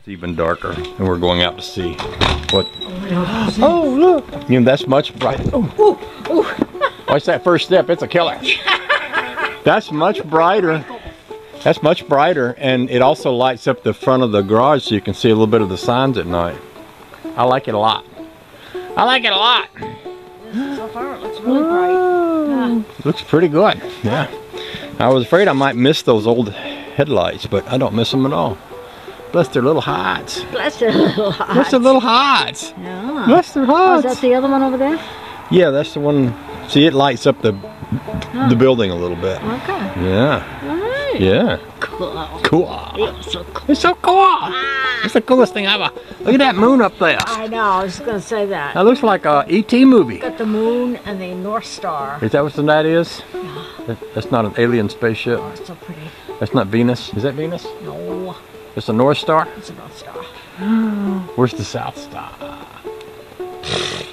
It's even darker, and we're going out to see what. Oh, oh look! You know, that's much brighter. Oh. Watch that first step, it's a killer. That's much brighter. That's much brighter, and it also lights up the front of the garage so you can see a little bit of the signs at night. I like it a lot. I like it a lot. So far it looks really bright. Looks pretty good, yeah. I was afraid I might miss those old headlights, but I don't miss them at all. Bless their little hearts. Bless their little Bless hearts. their little hearts. Yeah. Bless their Oh, is that the other one over there? Yeah, that's the one. See, it lights up the the building a little bit. Okay. Yeah, Alright. yeah. Cool. Cool. It's so cool. It's so cool. Ah. It's the coolest thing ever. Look at that moon up there. I know, I was gonna say that. That looks like a ET movie. Got the moon and the North Star. Is that what the that is? That- That's not an alien spaceship. Oh, it's so pretty. That's not Venus. Is that Venus? No, It's a North Star. it's a North Star. Where's the South Star?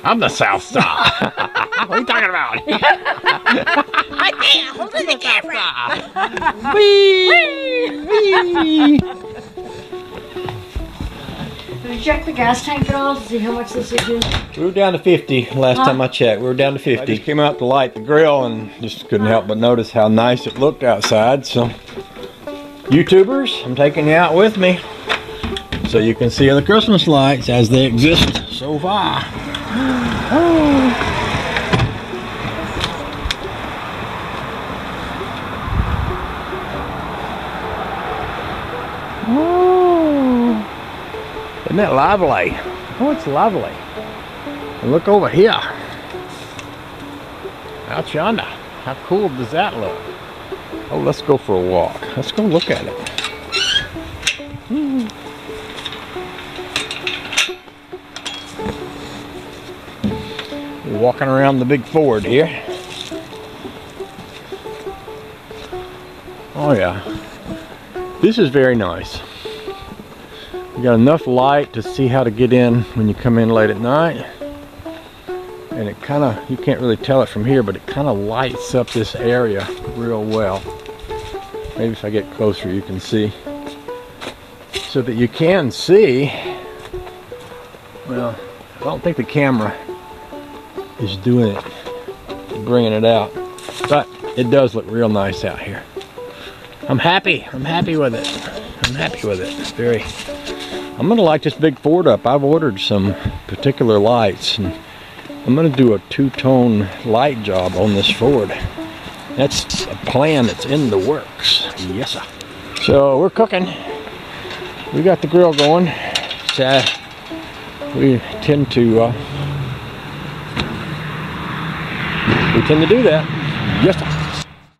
I'm the South Star. what are you talking about? Right there, holding the camera. Whee! Whee! Did you check the gas tank at all to see how much this is used? We were down to 50 last Huh? time I checked. We were down to 50. I just came out to light the grill and just couldn't help but notice how nice it looked outside. So, YouTubers, I'm taking you out with me so you can see the Christmas lights as they exist so far. Oh. Isn't that lovely? Oh, it's lovely. And look over here. Out yonder. How cool does that look? Oh, let's go for a walk. Let's go look at it. Hmm. We're walking around the big Ford here. Oh yeah. This is very nice. You got enough light to see how to get in when you come in late at night. And it kind of, you can't really tell it from here, but it kind of lights up this area real well. Maybe if I get closer you can see. So that you can see, well, I don't think the camera is doing it, bringing it out. But it does look real nice out here. I'm happy. I'm happy with it. I'm happy with it. Very. I'm gonna light this big Ford up. I've ordered some particular lights, and I'm gonna do a two-tone light job on this Ford. That's a plan that's in the works. Yes, sir. So we're cooking. We got the grill going. So we tend to uh, we tend to do that. Yes, sir.